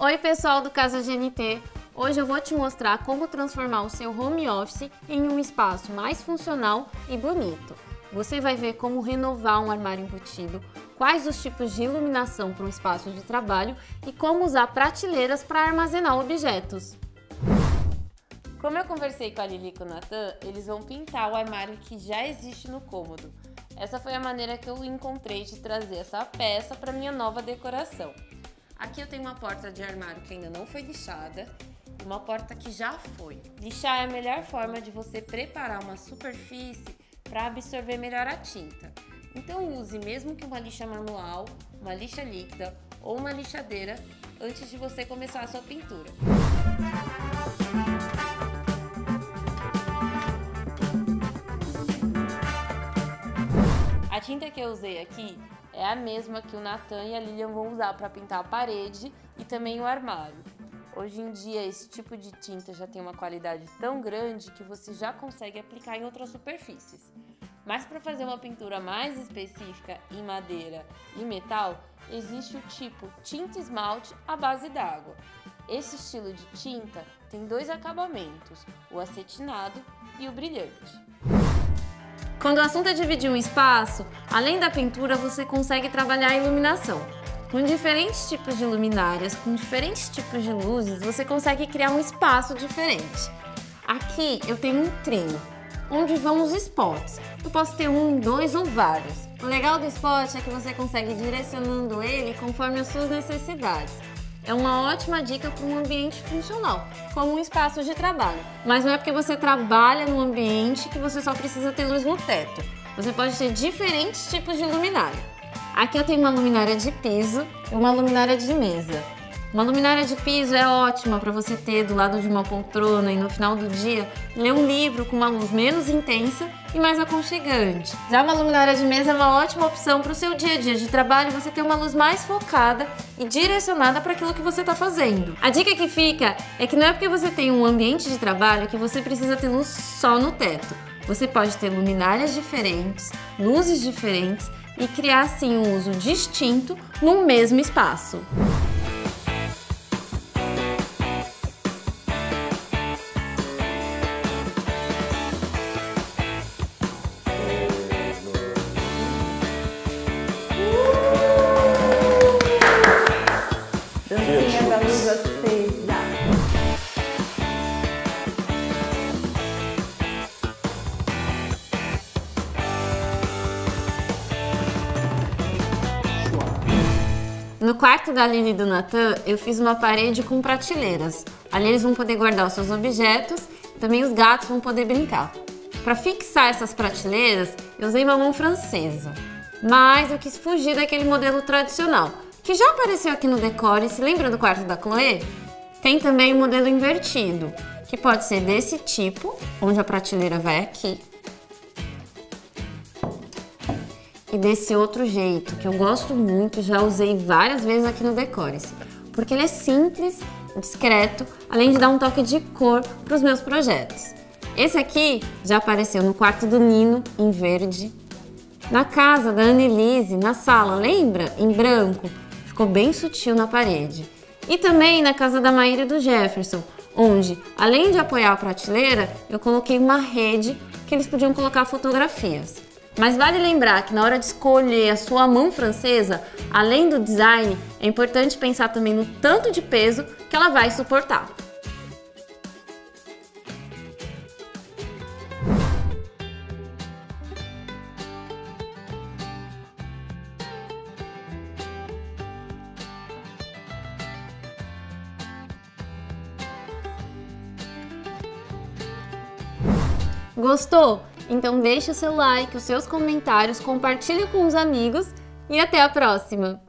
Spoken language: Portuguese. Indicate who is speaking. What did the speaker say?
Speaker 1: Oi pessoal do Casa GNT, hoje eu vou te mostrar como transformar o seu home office em um espaço mais funcional e bonito. Você vai ver como renovar um armário embutido, quais os tipos de iluminação para um espaço de trabalho e como usar prateleiras para armazenar objetos. Como eu conversei com a Lili e com o Natan, eles vão pintar o armário que já existe no cômodo. Essa foi a maneira que eu encontrei de trazer essa peça para minha nova decoração. Aqui eu tenho uma porta de armário que ainda não foi lixada uma porta que já foi. Lixar é a melhor forma de você preparar uma superfície para absorver melhor a tinta. Então use mesmo que uma lixa manual, uma lixa líquida ou uma lixadeira antes de você começar a sua pintura. A tinta que eu usei aqui é a mesma que o Nathan e a Lilian vão usar para pintar a parede e também o armário. Hoje em dia, esse tipo de tinta já tem uma qualidade tão grande que você já consegue aplicar em outras superfícies. Mas para fazer uma pintura mais específica em madeira e metal, existe o tipo tinta esmalte à base d'água. Esse estilo de tinta tem dois acabamentos, o acetinado e o brilhante. Quando o assunto é dividir um espaço, além da pintura, você consegue trabalhar a iluminação. Com diferentes tipos de luminárias, com diferentes tipos de luzes, você consegue criar um espaço diferente. Aqui eu tenho um trino, onde vão os spots. Eu posso ter um, dois ou vários. O legal do spot é que você consegue ir direcionando ele conforme as suas necessidades é uma ótima dica para um ambiente funcional, como um espaço de trabalho. Mas não é porque você trabalha no ambiente que você só precisa ter luz no teto. Você pode ter diferentes tipos de luminária. Aqui eu tenho uma luminária de piso e uma luminária de mesa. Uma luminária de piso é ótima para você ter do lado de uma poltrona e no final do dia ler um livro com uma luz menos intensa e mais aconchegante. Já uma luminária de mesa é uma ótima opção para o seu dia a dia de trabalho você ter uma luz mais focada e direcionada para aquilo que você está fazendo. A dica que fica é que não é porque você tem um ambiente de trabalho que você precisa ter luz só no teto. Você pode ter luminárias diferentes, luzes diferentes e criar assim um uso distinto no mesmo espaço. No quarto da Lili e do Natan, eu fiz uma parede com prateleiras. Ali eles vão poder guardar os seus objetos, também os gatos vão poder brincar. Para fixar essas prateleiras, eu usei mamão francesa, mas eu quis fugir daquele modelo tradicional, que já apareceu aqui no decore, se lembra do quarto da Chloe? Tem também o modelo invertido, que pode ser desse tipo, onde a prateleira vai aqui, e desse outro jeito, que eu gosto muito, já usei várias vezes aqui no Decore-se, porque ele é simples, discreto, além de dar um toque de cor para os meus projetos. Esse aqui já apareceu no quarto do Nino, em verde, na casa da Annelise, na sala, lembra? Em branco, ficou bem sutil na parede. E também na casa da Maíra e do Jefferson, onde, além de apoiar a prateleira, eu coloquei uma rede que eles podiam colocar fotografias. Mas vale lembrar que na hora de escolher a sua mão francesa, além do design, é importante pensar também no tanto de peso que ela vai suportar. Gostou? Então deixe o seu like, os seus comentários, compartilhe com os amigos e até a próxima!